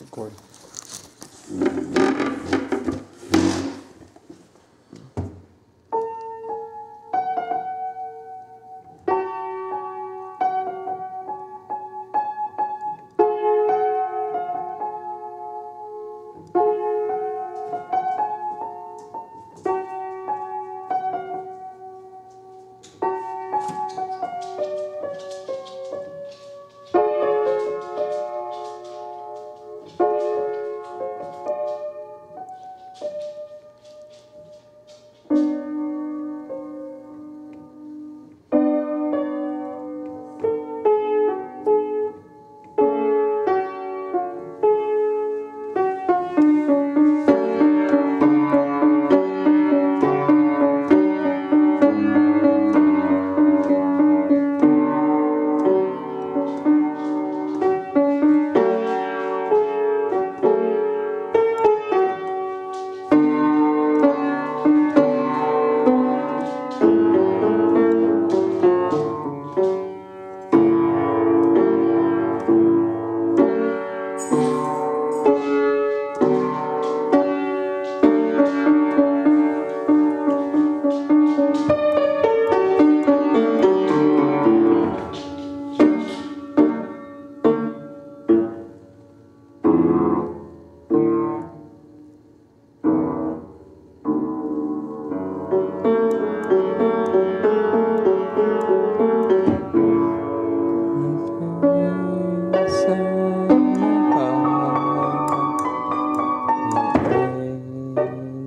Record.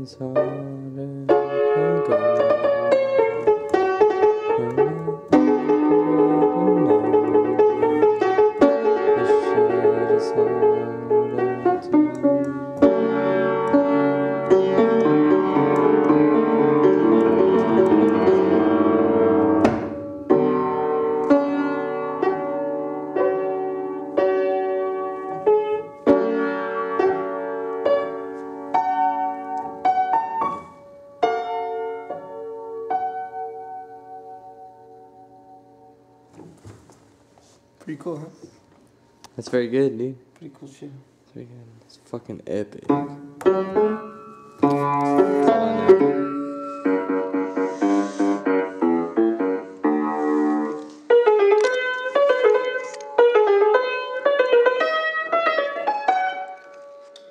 사랑한가 Pretty cool, huh? That's very good, dude. Pretty cool shit. That's very good. It's fucking epic. That's all I know.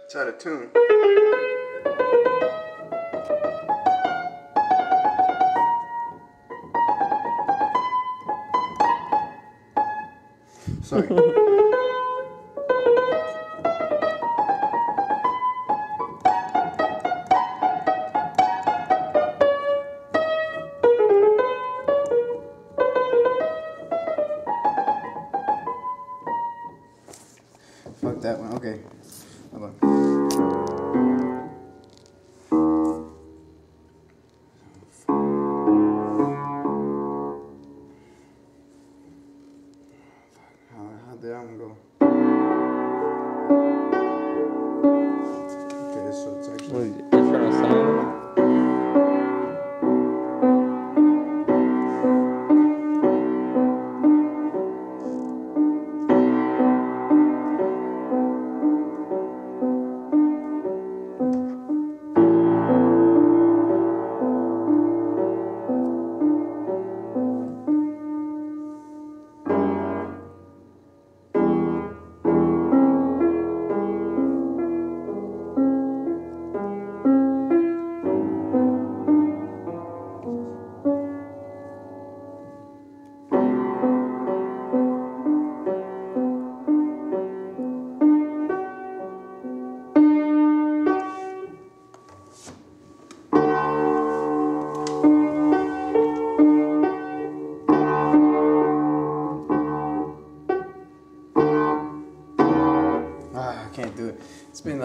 It's out of tune. Sorry. Fuck that one. Okay. Hold on.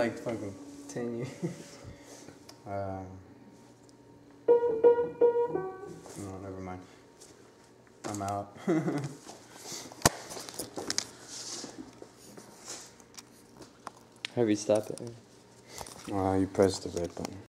Like fucking 10 years. um, no, never mind. I'm out. Have you stopped it? Ah, you pressed the red button.